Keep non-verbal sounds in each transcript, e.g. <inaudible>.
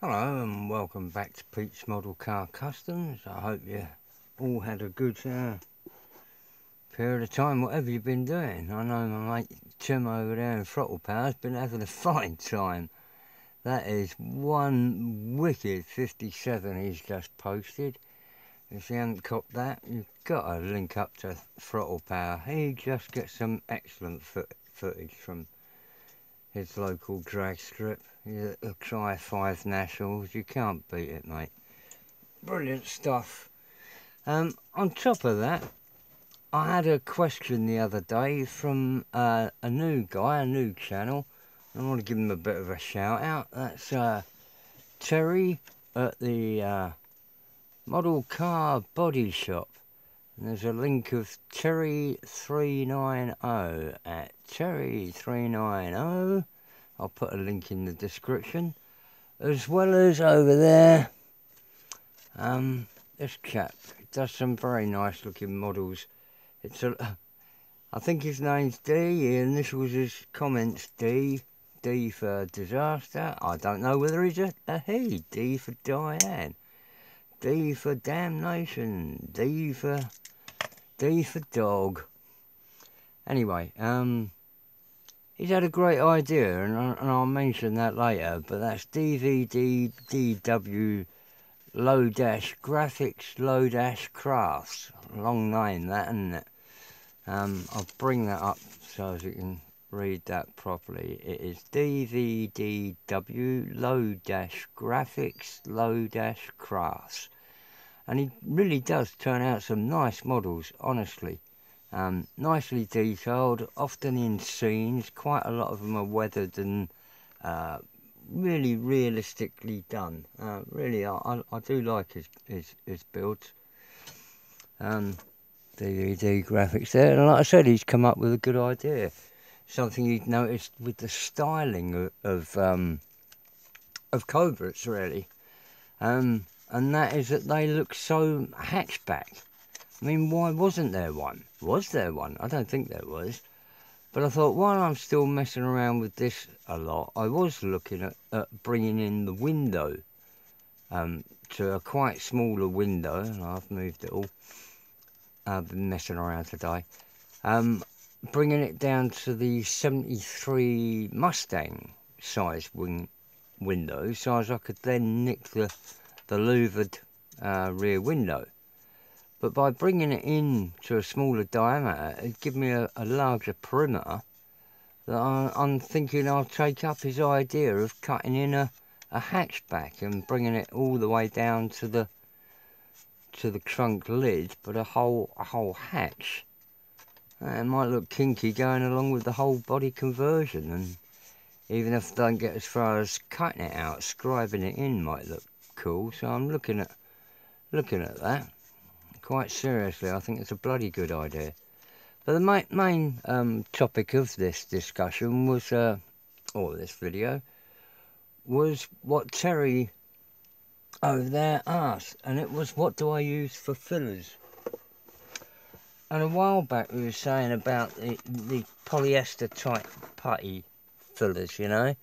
Hello and welcome back to Pete's Model Car Customs. I hope you all had a good uh, period of time, whatever you've been doing. I know my mate Tim over there in Throttle Power has been having a <laughs> fine time. That is one wicked 57 he's just posted. If you haven't copped that, you've got to link up to Throttle Power. He just gets some excellent footage from his local drag strip. He's a Tri-Five nationals. You can't beat it, mate. Brilliant stuff. Um, on top of that, I had a question the other day from uh, a new guy, a new channel. I want to give him a bit of a shout out. That's uh, Terry at the uh, Model Car Body Shop. And there's a link of Terry390 at Terry390 I'll put a link in the description. As well as over there, um, this chap does some very nice looking models. It's a, I think his name's D, he initials his comments D, D for disaster. I don't know whether he's a, a he, D for Diane, D for damnation, D for, D for dog. Anyway, um, he's had a great idea, and, and I'll mention that later. But that's DVDDW low dash graphics low dash crafts. Long name that, isn't it? Um, I'll bring that up so as you can read that properly. It is DVDW low dash graphics low dash crafts. And he really does turn out some nice models, honestly. Um, nicely detailed, often in scenes. Quite a lot of them are weathered and uh, really realistically done. Uh, really, I, I, do like his his, his builds. Um, DVD graphics there, and like I said, he's come up with a good idea. Something you'd noticed with the styling of of, um, of Cobras, really, um, and that is that they look so hatchback. I mean, why wasn't there one? Was there one? I don't think there was. But I thought, while I'm still messing around with this a lot, I was looking at, at bringing in the window um, to a quite smaller window, and I've moved it all. I've been messing around today. Um, bringing it down to the 73 Mustang size wing window, so as I could then nick the, the louvered uh, rear window. But by bringing it in to a smaller diameter, it'd give me a, a larger perimeter that I, I'm thinking I'll take up his idea of cutting in a, a hatchback and bringing it all the way down to the to the trunk lid, but a whole a whole hatch. Uh, it might look kinky going along with the whole body conversion, and even if I don't get as far as cutting it out, scribing it in might look cool. So I'm looking at looking at that quite seriously. I think it's a bloody good idea. But the main, main um, topic of this discussion was, uh, or this video, was what Terry over there asked, and it was what do I use for fillers? And a while back we were saying about the, the polyester type putty fillers, you know,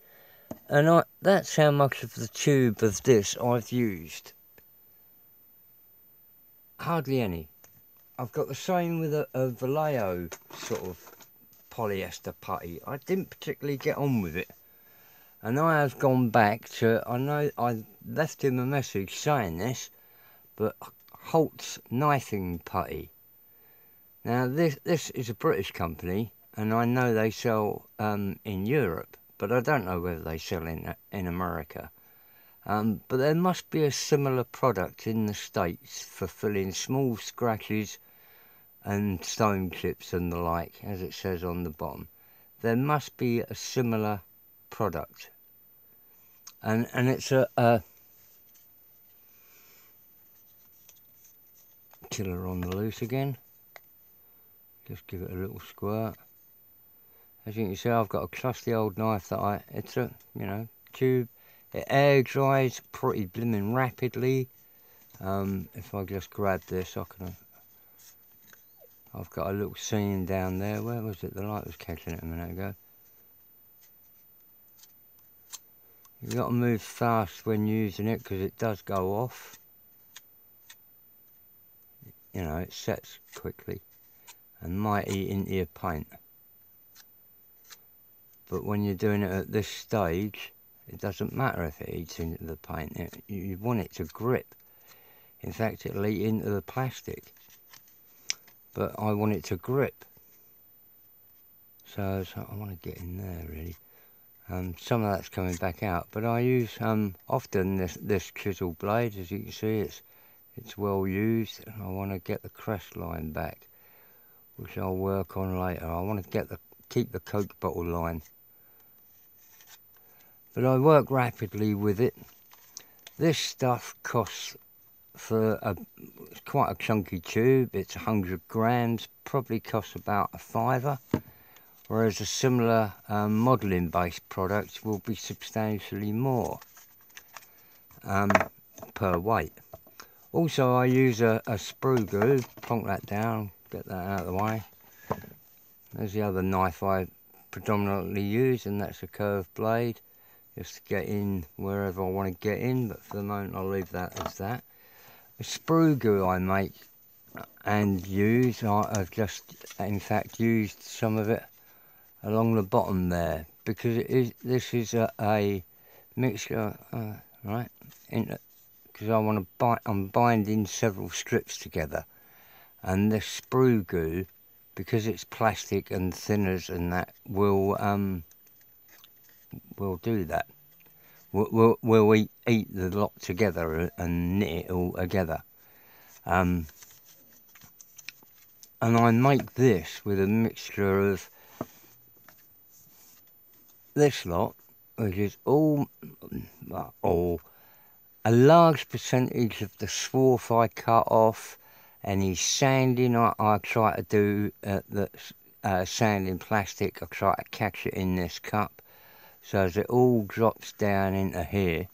and I, that's how much of the tube of this I've used. Hardly any. I've got the same with a, a Vallejo sort of polyester putty. I didn't particularly get on with it. And I have gone back to, I know I left him a message saying this, but Holt's knifing putty. Now this this is a British company, and I know they sell um, in Europe, but I don't know whether they sell in in America. Um, but there must be a similar product in the States for filling small scratches and stone chips and the like, as it says on the bottom. There must be a similar product. And, and it's a, a killer on the loose again. Just give it a little squirt. As you can see, I've got a crusty old knife that I, it's a, you know, tube it air dries pretty blooming rapidly. Um, if I just grab this, I can. I've got a little seam down there. Where was it? The light was catching it a minute ago. You've got to move fast when using it because it does go off. You know, it sets quickly and might eat into your paint. But when you're doing it at this stage, it doesn't matter if it eats into the paint. It, you want it to grip. In fact, it'll eat into the plastic. But I want it to grip. So, so I want to get in there really. Um, some of that's coming back out, but I use um, often this this chisel blade. As you can see, it's it's well used, and I want to get the crest line back, which I'll work on later. I want to get the keep the Coke bottle line, but I work rapidly with it. This stuff costs for a quite a chunky tube. It's 100 grams, probably costs about a fiver whereas a similar um, modelling based product will be substantially more um, per weight. Also I use a, a sprue glue, plonk that down, get that out of the way. There's the other knife I predominantly use and that's a curved blade just get in wherever I want to get in but for the moment I'll leave that as that. The sprue glue I make and use, I've just in fact used some of it along the bottom there because it is this is a, a mixture uh, right because I want to bind I'm binding several strips together and this sprue glue because it's plastic and thinners and that will um will do that. We'll, will will eat, the lot together and knit it all together. Um and I make this with a mixture of this lot, which is all, all, a large percentage of the swarf I cut off, any sanding I, I try to do at the uh, sanding plastic, I try to catch it in this cup, so as it all drops down into here,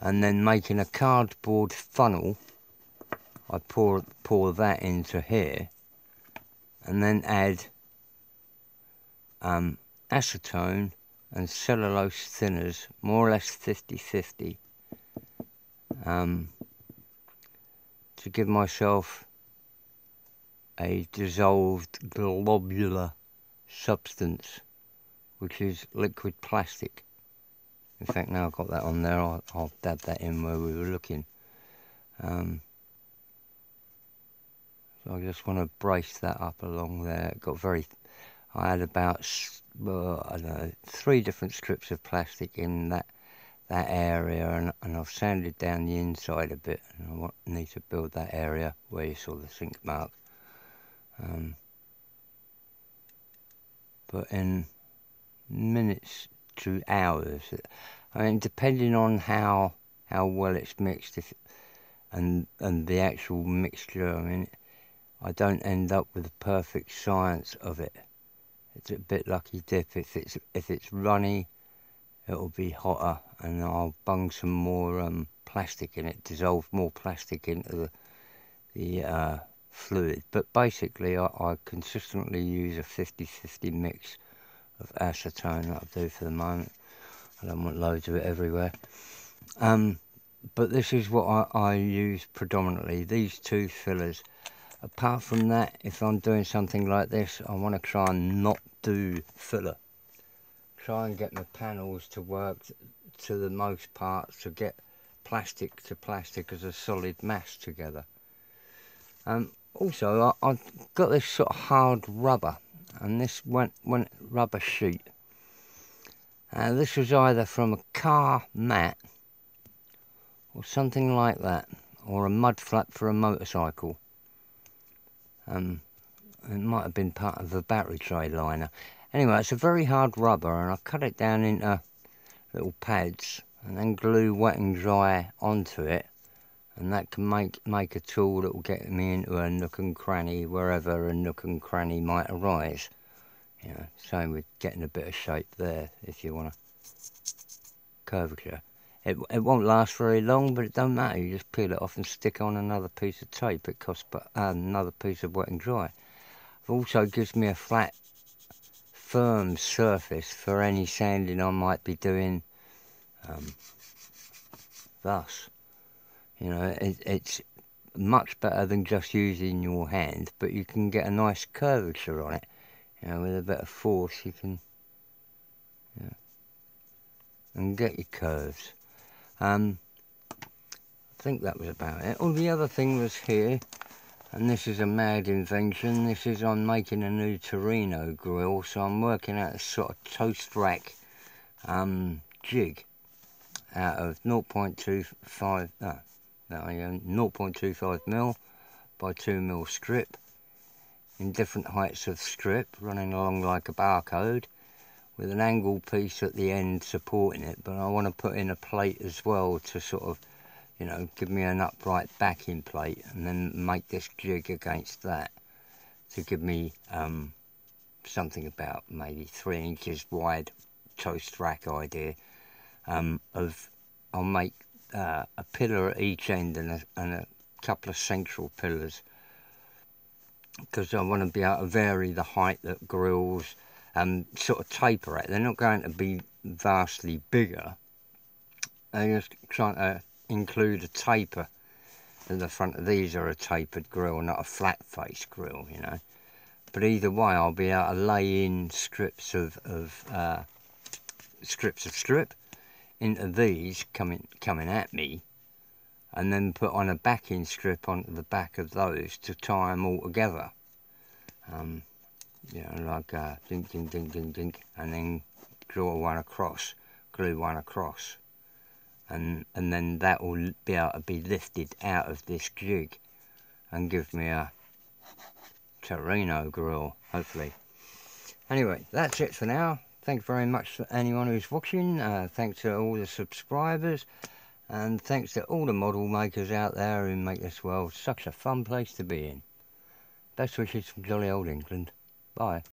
and then making a cardboard funnel, I pour pour that into here, and then add um, acetone and cellulose thinners, more or less 50-50, um, to give myself a dissolved globular substance, which is liquid plastic. In fact, now I've got that on there, I'll, I'll dab that in where we were looking. Um, so I just want to brace that up along there. It got very, I had about I don't know, three different strips of plastic in that that area and, and I've sanded down the inside a bit and I want, need to build that area where you saw the sink mark. Um, but in minutes to hours, I mean depending on how how well it's mixed if and and the actual mixture, I mean I don't end up with the perfect science of it it's a bit lucky dip. If it's if it's runny, it'll be hotter, and I'll bung some more um, plastic in it, dissolve more plastic into the the uh, fluid. But basically, I, I consistently use a 50-50 mix of acetone that I do for the moment. I don't want loads of it everywhere. Um, but this is what I, I use predominantly. These two fillers apart from that if I'm doing something like this I want to try and not do filler try and get my panels to work to the most part to get plastic to plastic as a solid mass together um, also I, have got this sort of hard rubber and this went, went rubber sheet. Uh, this was either from a car mat or something like that or a mud flap for a motorcycle. Um, it might have been part of a battery tray liner. Anyway, it's a very hard rubber and I cut it down into little pads and then glue wet and dry onto it and that can make make a tool that will get me into a nook and cranny wherever a nook and cranny might arise. You know, same with getting a bit of shape there if you want a curvature. It, it won't last very long, but it don't matter. You just peel it off and stick on another piece of tape. It costs but uh, another piece of wet and dry. It also gives me a flat, firm surface for any sanding I might be doing Um, thus, you know, it, it's much better than just using your hand, but you can get a nice curvature on it. You know, with a bit of force, you can, yeah, and get your curves. Um, I think that was about it. Oh, the other thing was here, and this is a mad invention. This is on making a new Torino grill, so I'm working out a sort of toast rack um, jig out of 0.25, no, no, 0.25 mil by 2 mil strip. In different heights of strip running along like a barcode with an angle piece at the end supporting it but I want to put in a plate as well to sort of you know, give me an upright backing plate and then make this jig against that to give me um, something about maybe three inches wide toast rack idea. Um, of I'll make uh, a pillar at each end and a, and a couple of central pillars because I want to be able to vary the height that grills and sort of taper it. They're not going to be vastly bigger. They're just trying to include a taper in the front of these are a tapered grill, not a flat face grill, you know. But either way, I'll be able to lay in strips of, of uh, strips of strip into these coming coming at me, and then put on a backing strip onto the back of those to tie them all together. Um, you know, like uh, ding, ding, ding, ding, ding, and then draw one across, glue one across. And and then that will be able to be lifted out of this jig and give me a Torino grill hopefully. Anyway that's it for now thank very much for anyone who's watching. Uh, thanks to all the subscribers. And thanks to all the model makers out there who make this world such a fun place to be in. Best wishes from jolly old England. Bye